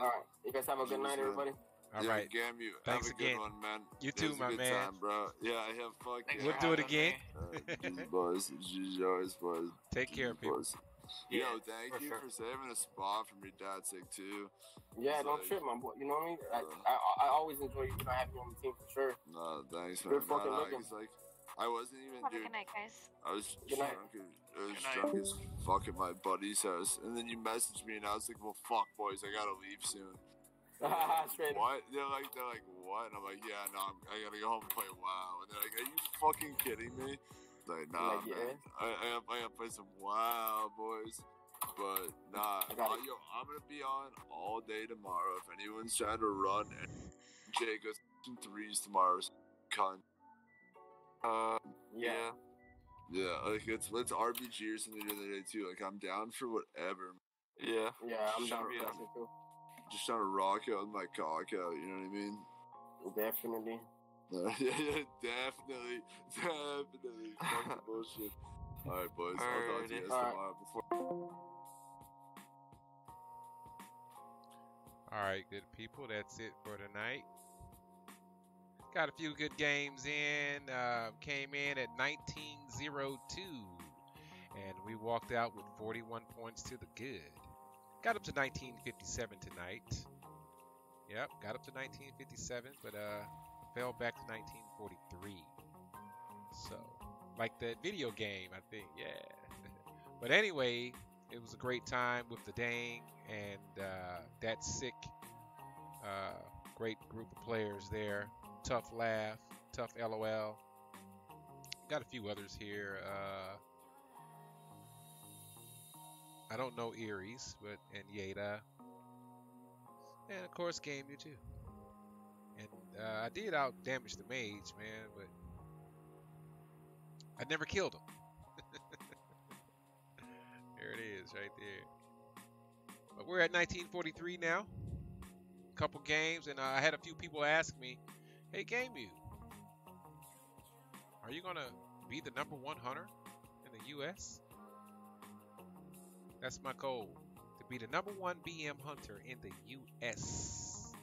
All right. You guys have a good night, everybody. All yeah, right. Gamu, Thanks have a good again. one, man. You too, my man. Time, bro. Yeah, I have fuck Thanks yeah. We'll do it again. me. Uh, Jesus, boys. Boys. Take care, Jesus, people. boys. Yeah, Yo, thank for you sure. for saving a spot for me, dad's sick too. Yeah, It's don't like- trip, my boy. You know what I mean? I, Uh. I, I always enjoy you know having you on the team for sure. No, thanks, Good man. No, fucking no, looking. it's like I wasn't even Have a good night, guys. I was Good drunk. as- I was drunk as fuck at my buddy's house, and then you messaged me, and I was like, "Well, fuck, boys, I gotta leave soon." Straight. What? They're like, they're like, what? And I'm like, yeah, no, I'm, I gotta go home and play WoW. And they're like, are you fucking kidding me? Like, nah, Like, yeah. man. I, I, gotta- I gotta play some WoW, boys. But nah, uh, yo, I'm gonna be on all day tomorrow. If anyone's trying to run, and Jake goes some threes tomorrow. Cunt. Uh, Yeah. Yeah, like it's it's RBG or something the other day too. Like I'm down for whatever. yeah. Yeah, I'm down Sure, with yeah. too. Just trying to rock out with my cock out. You know what I mean? Definitely. yeah, yeah, definitely, definitely. Fuck bullshit. All right, boys. I'll talk to you guys Alrighty. Alright. tomorrow. Before. All right, good people. That's it for tonight. Got a few good games in. Uh, came in at 1902, and we walked out with 41 points to the good. Got up to 1957 tonight. Yep, got up to 1957, but uh, fell back to 1943. So, like that video game, I think. Yeah. but anyway, it was a great time with the Dang and uh, that sick, uh, great group of players there. Tough laugh, tough LOL. Got a few others here. Uh, I don't know Aries, but and Yeda, and of course Gameutoo. And uh, I did out damage the mage, man, but I never killed him. there it is, right there. But we're at 1943 now. A Couple games, and uh, I had a few people ask me, "Hey, Game You, are you gonna be the number one hunter in the U.S.?" That's my goal to be the number one BM hunter in the U.S.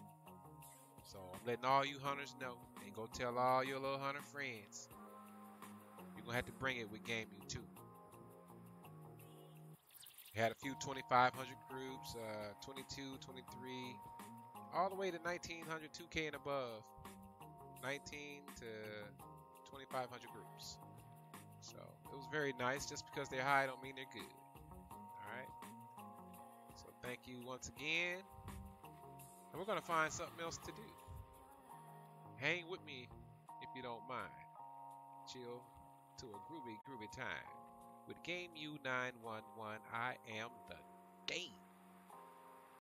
So I'm letting all you hunters know, and go tell all your little hunter friends. You're gonna have to bring it with Gameutoo. Had a few 2,500 groups, uh, 22, 23, all the way to 1,900, 2K and above. 19 to 2,500 groups. So it was very nice. Just because they're high don't mean they're good. All right. So thank you once again. And we're gonna find something else to do. Hang with me if you don't mind. Chill to a groovy, groovy time with Gameu911. I am the game.